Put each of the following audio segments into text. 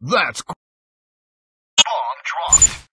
That's. Bomb dropped.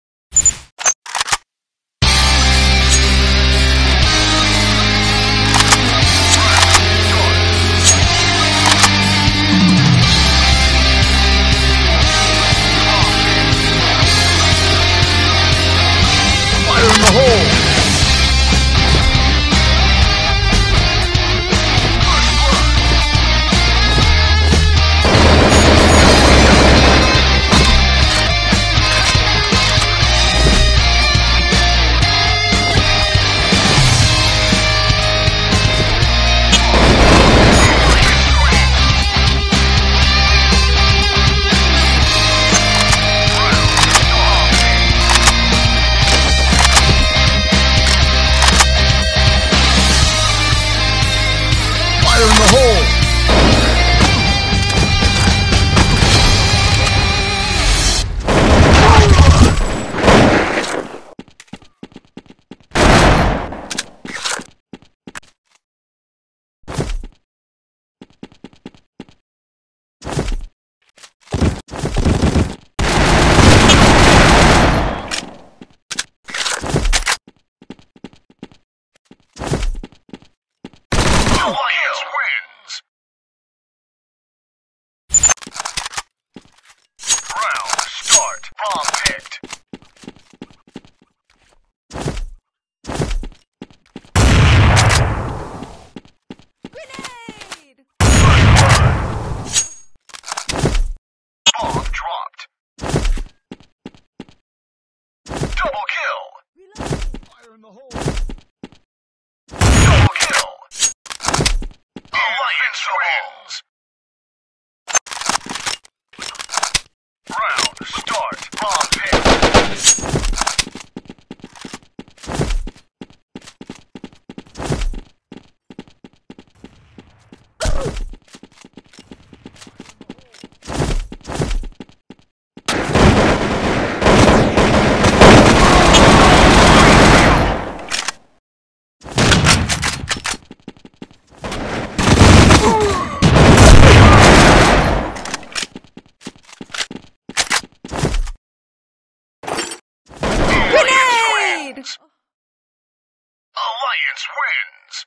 Bomb dropped. Double kill. Fire in the hole. Double kill. Alliance wins. wins.